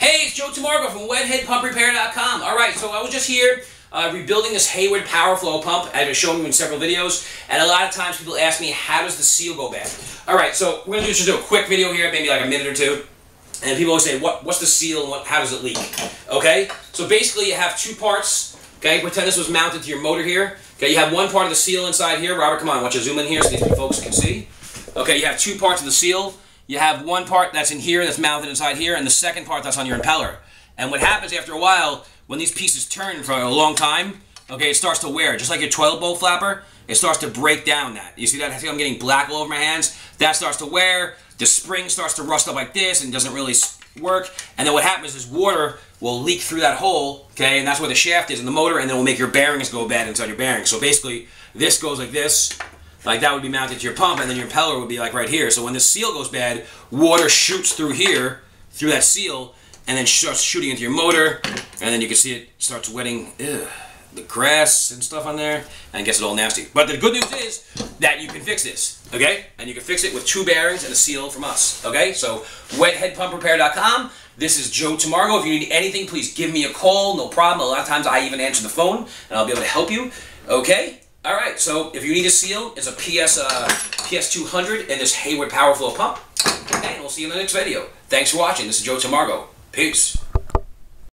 Hey, it's Joe Tamargo from WetHeadPumpRepair.com. All right, so I was just here uh, rebuilding this Hayward Power Flow pump. I've been showing you in several videos, and a lot of times people ask me, how does the seal go bad? All right, so we're gonna do just do a quick video here, maybe like a minute or two. And people always say, what, what's the seal and what, how does it leak? Okay, so basically you have two parts. Okay, pretend this was mounted to your motor here. Okay, you have one part of the seal inside here. Robert, come on, I want you to zoom in here so these folks can see. Okay, you have two parts of the seal. You have one part that's in here that's mounted inside here, and the second part that's on your impeller. And what happens after a while, when these pieces turn for a long time, okay, it starts to wear. Just like your toilet bowl flapper, it starts to break down that. You see that? I think I'm getting black all over my hands. That starts to wear. The spring starts to rust up like this and doesn't really work. And then what happens is water will leak through that hole, okay, and that's where the shaft is in the motor, and then it will make your bearings go bad inside your bearings. So basically, this goes like this, like that would be mounted to your pump, and then your impeller would be like right here. So when the seal goes bad, water shoots through here, through that seal, and then starts shooting into your motor, and then you can see it starts wetting ugh, the grass and stuff on there, and gets it all nasty. But the good news is that you can fix this, okay? And you can fix it with two bearings and a seal from us, okay? So wetheadpumprepair.com. This is Joe Tamargo. If you need anything, please give me a call. No problem. A lot of times I even answer the phone, and I'll be able to help you, okay? All right, so if you need a seal, it's a PS uh, PS200 and this Hayward Powerflow pump. And we'll see you in the next video. Thanks for watching. This is Joe Tamargo. Peace.